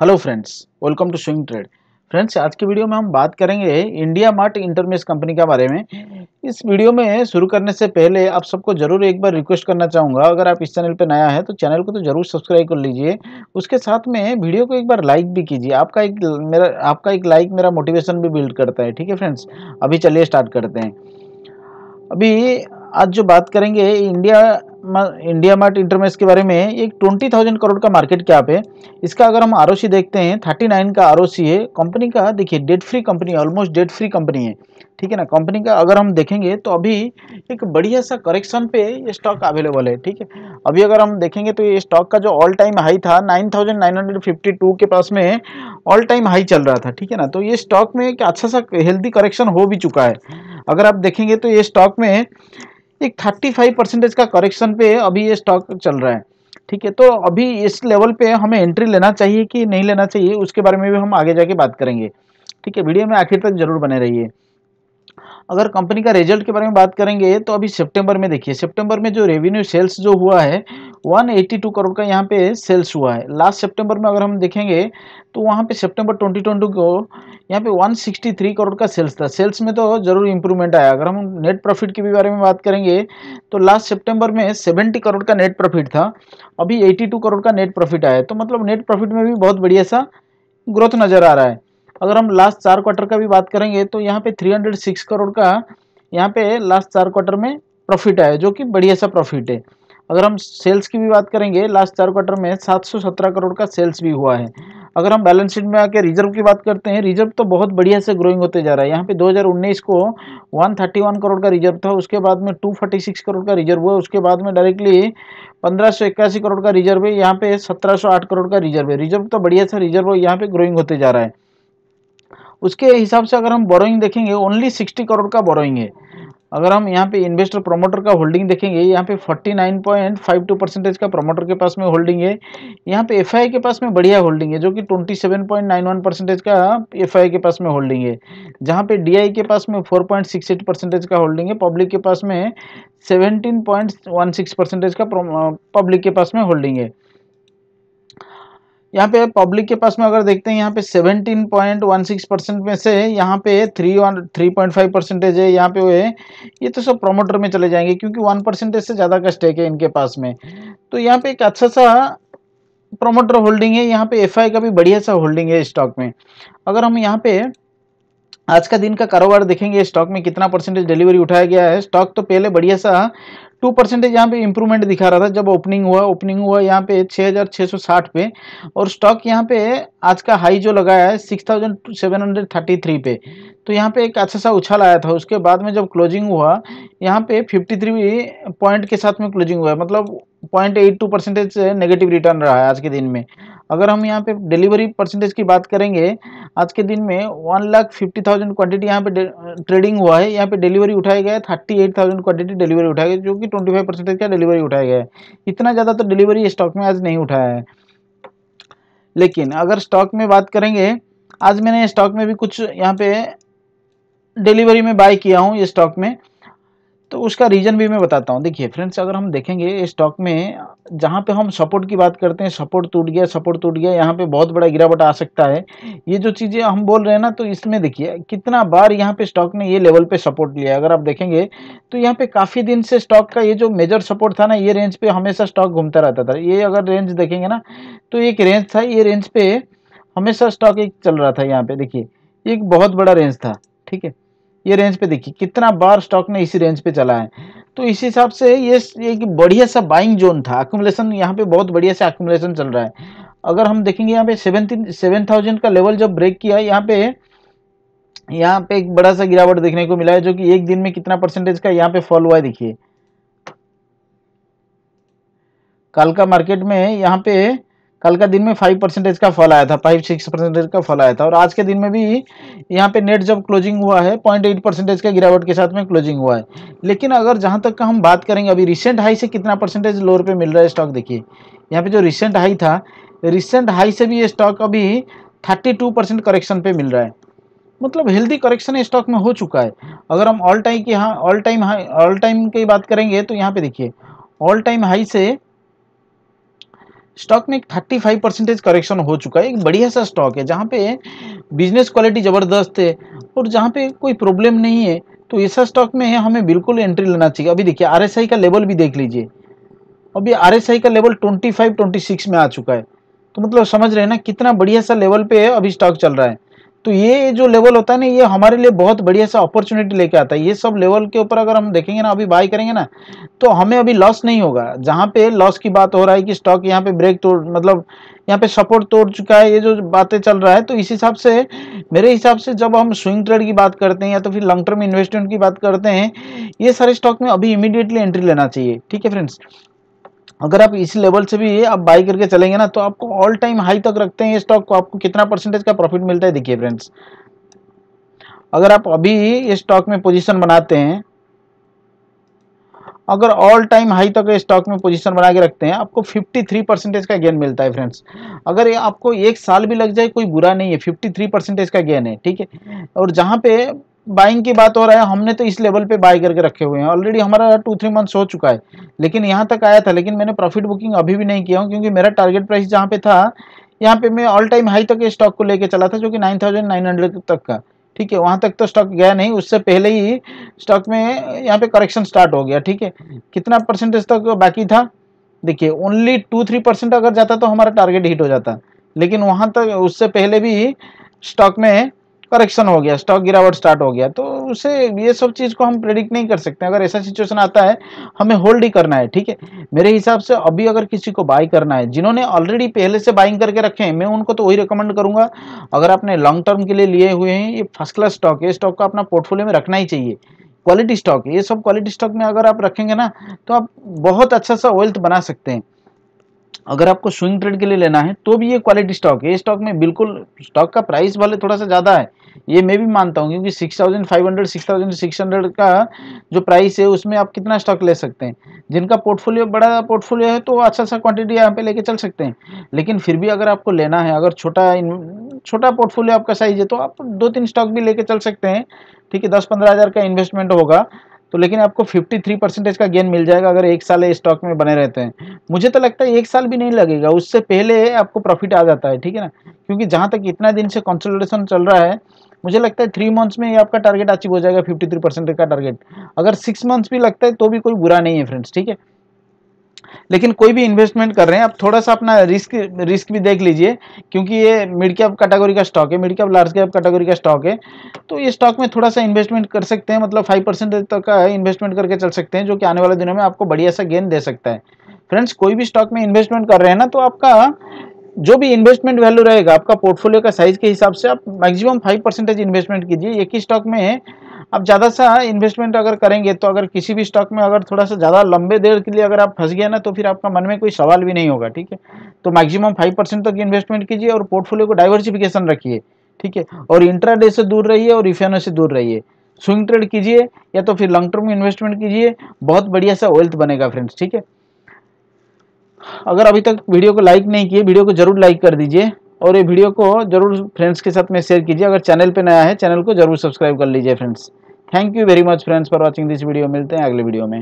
Hello friends welcome to swing trade friends आज की video में हम बात करेंगे इंडिया मार्ट इंटरमेश कंपनी के बारे में। इस वीडियो में शुरू करने से पहले आप सबको ज़रूर एक बार रिक्वेस्ट करना चाहूँगा। अगर आप इस चैनल पर नया है तो चैनल को तो ज़रूर सब्सक्राइब कर लीजिए। उसके साथ में वीडियो को एक बार लाइक भी कीजिए। आपका एक, मेरा, आपका एक लाइक मेरा मोटिवेशन भी बिल्ड करता है। ठीक है फ्रेंड्स अभी चलिए स्टार्ट करते हैं। अभी आज जो बात करेंगे, इंडिया इंडिया मार्ट इंटरमेस के बारे में, एक ट्वेंटी थाउज़ेंड करोड़ का मार्केट कैप है। इसका अगर हम आरओसी देखते हैं, थर्टी नाइन का आरओसी है। कंपनी का, देखिए डेट फ्री कंपनी है ऑलमोस्ट डेट फ्री कंपनी है। ठीक है ना? कंपनी का अगर हम देखेंगे तो अभी एक बढ़िया सा करेक्शन पे ये स्टॉक अवेलेबल है। ठीक है? अभी अगर हम देखेंगे तो ये स्टॉक का जो ऑल टाइम हाई था 9952 के पास में ऑल टाइम हाई चल रहा था। ठीक है ना? तो ये स्टॉक में एक अच्छा सा हेल्दी करेक्शन हो भी चुका है। अगर आप देखेंगे तो ये स्टॉक में एक थर्टी फाइव परसेंटेज का करेक्शन पे अभी ये स्टॉक चल रहा है। ठीक है तो अभी इस लेवल पे हमें एंट्री लेना चाहिए कि नहीं लेना चाहिए, उसके बारे में भी हम आगे जाके बात करेंगे। ठीक है, वीडियो में आखिर तक ज़रूर बने रहिए। अगर कंपनी का रिज़ल्ट के बारे में बात करेंगे तो अभी सितंबर में देखिए, सितंबर में जो रेवेन्यू सेल्स जो हुआ है 182 करोड़ का यहाँ पे सेल्स हुआ है। लास्ट सितंबर में अगर हम देखेंगे तो वहाँ पे सितंबर 2020 को यहाँ पे 163 करोड़ का सेल्स था। सेल्स में तो ज़रूर इंप्रूवमेंट आया। अगर हम नेट प्रॉफिट के भी बारे में बात करेंगे तो लास्ट सितंबर में 70 करोड़ का नेट प्रॉफिट था। अभी 82 करोड़ का नेट प्रॉफिट आया तो मतलब नेट प्रॉफिट में भी बहुत बढ़िया सा ग्रोथ नज़र आ रहा है। अगर हम लास्ट चार क्वार्टर का भी बात करेंगे तो यहाँ पे 306 करोड़ का यहाँ पे लास्ट चार क्वार्टर में प्रॉफिट आया, जो कि बढ़िया सा प्रॉफिट है। अगर हम सेल्स की भी बात करेंगे लास्ट चार क्वार्टर में 717 करोड़ का सेल्स भी हुआ है। अगर हम बैलेंस शीट में आके रिज़र्व की बात करते हैं रिज़र्व तो बहुत बढ़िया से ग्रोइंग होते जा रहा है। यहाँ पे 2019 को 131 करोड़ का रिज़र्व था, उसके बाद में 246 करोड़ का रिज़र्व हुआ, उसके बाद में डायरेक्टली पंद्रह करोड़ का रिज़र्व है, यहाँ पे सत्रह सौ आठ करोड़ का रिज़र्व है। रिज़र्व तो बढ़िया सा रिज़र्व यहाँ पे ग्रोइंग होते जा रहा है। उसके हिसाब से अगर हम बोरोइंग देखेंगे ओनली सिक्सटी करोड़ का बोरोइंग है। अगर हम यहाँ पे इन्वेस्टर प्रोमोटर का होल्डिंग देखेंगे, यहाँ पे 49.52 परसेंटेज का प्रमोटर के पास में होल्डिंग है। यहाँ पे एफ़ के पास में बढ़िया होल्डिंग है, जो कि 27.91 परसेंटेज का एफ़ के पास में होल्डिंग है। जहाँ पे डीआई के पास में 4.68 परसेंटेज का होल्डिंग है पब्लिक के पास में 17.16 परसेंटेज का पब्लिक के पास में होल्डिंग है। यहाँ पे पब्लिक के पास में अगर देखते हैं, यहाँ पे 17.16 परसेंट में से यहाँ पे three one three point five percentage है, यहाँ पे वो है, ये तो सब प्रोमोटर में चले जाएँगे, क्योंकि वन परसेंटेज से ज़्यादा का स्टेक है इनके पास में। तो यहाँ पे एक अच्छा सा प्रोमोटर होल्डिंग है, यहाँ पे एफआई का भी बढ़िया सा होल्डिंग है स्टॉक में। अगर हम यहाँ पे आज का दिन का कारोबार देखेंगे स्टॉक में कितना परसेंटेज डिलीवरी उठाया गया है स्टॉक तो पहले बढ़िया सा टू परसेंटेज यहाँ पे इंप्रूवमेंट दिखा रहा था, जब ओपनिंग हुआ ओपनिंग हुआ यहाँ पे 6660 पे, और स्टॉक यहाँ पे आज का हाई जो लगाया है 6733 पे। तो यहाँ पे एक अच्छा सा उछाल आया था, उसके बाद में जब क्लोजिंग हुआ, यहाँ पे 53 पॉइंट के साथ में क्लोजिंग हुआ है मतलब point eight two percentage negative return रहा है आज के दिन में। अगर हम यहाँ पे डिलीवरी परसेंटेज की बात करेंगे आज के दिन में one lakh fifty thousand quantity यहाँ पे ट्रेडिंग हुआ है। यहाँ पे डिलीवरी उठाया गया है thirty eight thousand quantity delivery उठाया गया जो कि ट्वेंटी फाइव परसेंटेज का डिलीवरी उठाया गया है इतना ज़्यादा तो डिलीवरी स्टॉक में आज नहीं उठाया है। लेकिन अगर स्टॉक में बात करेंगे, आज मैंने स्टॉक में भी कुछ यहाँ पे डिलीवरी में बाय किया हूँ, ये स्टॉक में। तो उसका रीज़न भी मैं बताता हूँ। देखिए फ्रेंड्स अगर हम देखेंगे स्टॉक में, जहाँ पे हम सपोर्ट की बात करते हैं सपोर्ट टूट गया सपोर्ट टूट गया, यहाँ पे बहुत बड़ा गिरावट आ सकता है। ये जो चीज़ें हम बोल रहे हैं ना तो इसमें देखिए, कितना बार यहाँ पे स्टॉक ने ये लेवल पे सपोर्ट लिया अगर आप देखेंगे तो यहाँ पे काफ़ी दिन से स्टॉक का ये जो मेजर सपोर्ट था ना, ये रेंज पे हमेशा स्टॉक घूमता रहता था। ये अगर रेंज देखेंगे ना तो एक रेंज था, ये रेंज पे हमेशा स्टॉक एक चल रहा था यहाँ पे। देखिए, एक बहुत बड़ा रेंज था, ठीक है? ये रेंज पे देखिए, कितना बार स्टॉक ने इसी रेंज पे चला है। तो इस हिसाब से ये एक बढ़िया सा बाइंग जोन था। अकोमलेशन यहाँ पे बहुत बढ़िया से अकोमलेशन चल रहा है। अगर हम देखेंगे यहाँ पे सेवन सेवन थाउज़ेंड का लेवल जब ब्रेक किया, यहाँ पे यहाँ पे एक बड़ा सा गिरावट देखने को मिला है, जो कि एक दिन में कितना परसेंटेज का यहाँ पे फॉल हुआ है देखिए। कल का मार्केट में यहाँ पे कल का दिन में फाइव परसेंटेज का फॉल आया था फाइव सिक्स परसेंटेज का फॉल आया था और आज के दिन में भी यहाँ पे नेट जब क्लोजिंग हुआ है पॉइंट एट परसेंटेज का गिरावट के साथ में क्लोजिंग हुआ है। लेकिन अगर जहाँ तक का हम बात करेंगे, अभी रिसेंट हाई से कितना परसेंटेज लोअर पे मिल रहा है स्टॉक देखिए। यहाँ पे जो रिसेंट हाई था रिसेंट हाई से भी ये स्टॉक अभी थर्टी टू परसेंट करेक्शन पे मिल रहा है। मतलब हेल्दी करेक्शन स्टॉक में हो चुका है। अगर हम ऑल टाइम की यहाँ all time high all time की बात करेंगे तो यहाँ पे देखिए ऑल टाइम हाई से स्टॉक में एक थर्टी फाइव परसेंटेज करेक्शन हो चुका है, एक बढ़िया सा स्टॉक है, जहाँ पे बिज़नेस क्वालिटी ज़बरदस्त है और जहाँ पे कोई प्रॉब्लम नहीं है तो ऐसा स्टॉक में है, हमें बिल्कुल एंट्री लेना चाहिए। अभी देखिए आरएसआई का लेवल भी देख लीजिए। अभी आरएसआई का लेवल ट्वेंटी फाइव में आ चुका है। तो मतलब समझ रहे हैं ना, कितना बढ़िया सा लेवल पे अभी स्टॉक चल रहा है। तो ये जो लेवल होता है ना, ये हमारे लिए बहुत बढ़िया सा अपॉर्चुनिटी लेके आता है। ये सब लेवल के ऊपर अगर हम देखेंगे ना, अभी बाई करेंगे ना तो हमें अभी लॉस नहीं होगा। जहाँ पे लॉस की बात हो रहा है कि स्टॉक यहाँ पे ब्रेक तोड़ मतलब यहाँ पे सपोर्ट तोड़ चुका है, ये जो बातें चल रहा है तो इस हिसाब से, मेरे हिसाब से जब हम स्विंग ट्रेड की बात करते हैं या तो फिर लॉन्ग टर्म इन्वेस्टमेंट की बात करते हैं, ये सारे स्टॉक में अभी इमीडिएटली एंट्री लेना चाहिए। ठीक है फ्रेंड्स अगर आप इस लेवल से भी आप बाई करके चलेंगे ना तो आपको ऑल टाइम हाई तक रखते हैं ये स्टॉक को। आपको कितना परसेंटेज का प्रॉफिट मिलता है देखिए फ्रेंड्स अगर आप अभी ये स्टॉक में पोजीशन बनाते हैं, अगर ऑल टाइम हाई तक स्टॉक में पोजीशन बना के रखते हैं, आपको 53 परसेंटेज का गेन मिलता है फ्रेंड्स अगर आपको एक साल भी लग जाए, कोई बुरा नहीं है 53 परसेंटेज का गेन है, ठीक है? और जहाँ पे बाइंग की बात हो रहा है, हमने तो इस लेवल पे बाय करके रखे हुए हैं। ऑलरेडी हमारा टू थ्री मंथ्स हो चुका है। लेकिन यहाँ तक आया था, लेकिन मैंने प्रॉफिट बुकिंग अभी भी नहीं किया हूँ, क्योंकि मेरा टारगेट प्राइस जहाँ पे था, यहाँ पे मैं ऑल टाइम हाई तक स्टॉक को लेके चला था, जो कि नाइन थाउज़ेंड नाइन हंड्रेड तक का। ठीक है, वहाँ तक तो स्टॉक गया नहीं, उससे पहले ही स्टॉक में यहाँ पे करेक्शन स्टार्ट हो गया। ठीक है, कितना परसेंटेज तक बाकी था? देखिए ओनली टू थ्री परसेंट अगर जाता तो हमारा टारगेट हिट हो जाता। लेकिन वहाँ तक, उससे पहले भी स्टॉक में करेक्शन हो गया स्टॉक गिरावट स्टार्ट हो गया तो उसे ये सब चीज़ को हम प्रेडिक्ट नहीं कर सकते। अगर ऐसा सिचुएशन आता है, हमें होल्ड ही करना है, ठीक है? मेरे हिसाब से अभी अगर किसी को बाई करना है, जिन्होंने ऑलरेडी पहले से बाइंग करके रखे हैं, मैं उनको तो वही रिकमेंड करूँगा, अगर आपने लॉन्ग टर्म के लिए लिए हुए हैं, ये फ़र्स्ट क्लास स्टॉक है स्टॉक को अपना पोर्टफोलियो में रखना ही चाहिए। क्वालिटी स्टॉक है, ये सब क्वालिटी स्टॉक में अगर आप रखेंगे ना तो आप बहुत अच्छा सा वेल्थ बना सकते हैं। अगर आपको स्विंग ट्रेड के लिए लेना है तो भी ये क्वालिटी स्टॉक है। ये स्टॉक में बिल्कुल स्टॉक का प्राइस वाले थोड़ा सा ज़्यादा है। ये मैं भी मानता हूँ, क्योंकि six thousand five hundred six thousand six hundred का जो प्राइस है, उसमें आप कितना स्टॉक ले सकते हैं? जिनका पोर्टफोलियो बड़ा पोर्टफोलियो है तो अच्छा सा क्वांटिटी यहाँ पे लेके चल सकते हैं। लेकिन फिर भी अगर आपको लेना है, अगर छोटा छोटा पोर्टफोलियो आपका साइज़ है तो आप दो तीन स्टॉक भी लेके चल सकते हैं। ठीक है दस पंद्रह हज़ार का इन्वेस्टमेंट होगा। तो लेकिन आपको 53 परसेंटेज का गेन मिल जाएगा अगर एक साल स्टॉक में बने रहते हैं। मुझे तो लगता है एक साल भी नहीं लगेगा, उससे पहले आपको प्रॉफिट आ जाता है, ठीक है ना? क्योंकि जहाँ तक इतना दिन से कंसल्टेशन चल रहा है, मुझे लगता है थ्री मंथ्स में ये आपका टारगेट अचीव हो जाएगा फिफ्टी थ्री का टारगेट अगर सिक्स मंथ्स भी लगता है तो भी कोई बुरा नहीं है फ्रेंड्स ठीक है? लेकिन कोई भी इन्वेस्टमेंट कर रहे हैं, आप थोड़ा सा अपना रिस्क रिस्क भी देख लीजिए, क्योंकि ये मिड कैप कैटेगरी का स्टॉक है mid cap large cap category का स्टॉक है तो ये स्टॉक में थोड़ा सा इन्वेस्टमेंट कर सकते हैं मतलब फाइव परसेंट तक का इन्वेस्टमेंट करके चल सकते हैं, जो कि आने वाले दिनों में आपको बढ़िया सा गेन दे सकता है। फ्रेंड्स कोई भी स्टॉक में इन्वेस्टमेंट कर रहे हैं ना तो आपका जो भी इन्वेस्टमेंट वैल्यू रहेगा, आपका पोर्टफोलियो का साइज़ के हिसाब से आप मैक्सिमम फाइव परसेंटेज इन्वेस्टमेंट कीजिए। एक ही स्टॉक में आप ज़्यादा सा इन्वेस्टमेंट अगर करेंगे तो अगर किसी भी स्टॉक में अगर थोड़ा सा ज़्यादा लंबे देर के लिए अगर आप फंस गया ना तो फिर आपका मन में कोई सवाल भी नहीं होगा, ठीक है? तो मैक्सिमम फाइव परसेंट तक इन्वेस्टमेंट कीजिए और पोर्टफोलियो को डाइवर्सिफिकेशन रखिए, ठीक है? और इंट्राडे से दूर रहिए और रिफेनो से दूर रहिए। स्विंग ट्रेड कीजिए या तो फिर लॉन्ग टर्म इन्वेस्टमेंट कीजिए, बहुत बढ़िया सा वेल्थ बनेगा फ्रेंड्स ठीक है? अगर अभी तक वीडियो को लाइक नहीं किए, वीडियो को ज़रूर लाइक कर दीजिए और ये वीडियो को ज़रूर फ्रेंड्स के साथ में शेयर कीजिए। अगर चैनल पे नया है चैनल को ज़रूर सब्सक्राइब कर लीजिए friends thank you very much friends for watching this video मिलते हैं अगले वीडियो में।